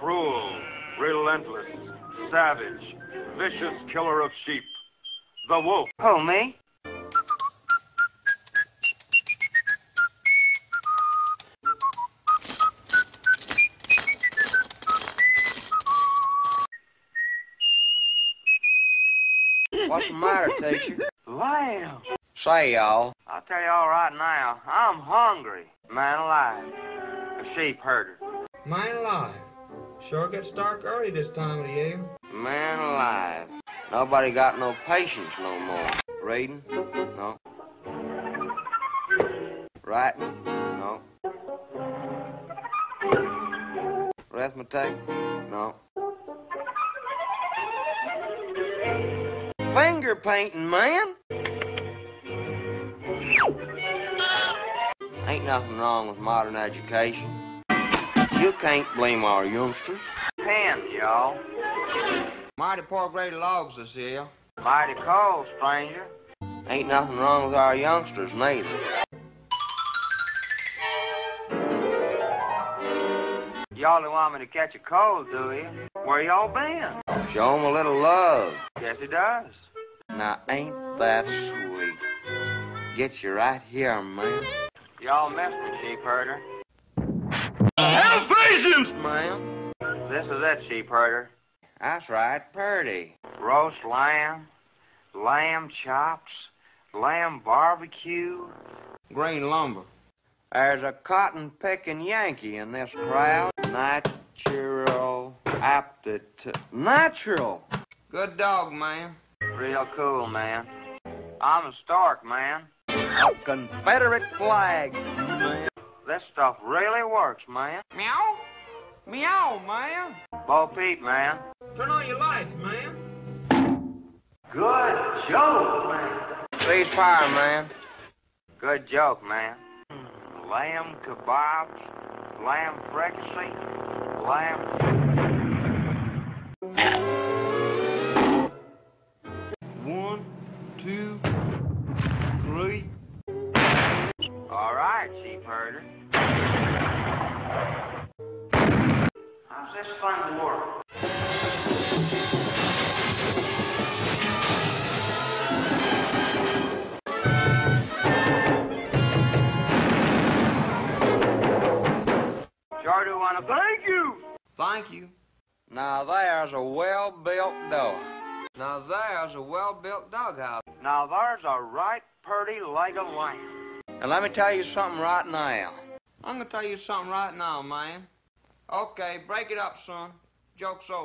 cruel, relentless, savage, vicious killer of sheep, the wolf. Who, me? What's the matter, teacher? Lamb. Say, y'all. I'll tell you all right now. I'm hungry. Man alive. A sheep herder. Man alive. Sure gets dark early this time of the year. Man alive. Nobody got no patience no more. Reading? No. Writing? No. Arithmetic? No. Finger painting, man. Ain't nothing wrong with modern education. You can't blame our youngsters. Pens, y'all. Mighty poor grade logs this year. Mighty cold, stranger. Ain't nothing wrong with our youngsters neither. Y'all don't want me to catch a cold, do you? Where y'all been? Show 'em a little love. Yes, he does. Now, ain't that sweet? Gets you right here, man. Y'all missed me, sheep herder. Have patience, man. This is it, sheep herder. That's right, Purdy. Roast lamb, lamb chops, lamb barbecue. Green lumber. There's a cotton picking Yankee in this crowd. Natural aptitude. Natural. Good dog, man. Real cool, man. I'm a Stark, man. Confederate flag, man. This stuff really works, man. Meow. Meow, man. Bo Peep, man. Turn on your lights, man. Good joke, man. Cease fire, man. Good joke, man. Lamb kebabs, lamb fricassee, lamb. How's this thing work? Sure do want to thank you. Thank you. Now there's a well-built door. Now there's a well-built doghouse. Now there's a right purty leg of lamb. And let me tell you something right now. I'm gonna tell you something right now, man. Okay, break it up, son. Joke's over.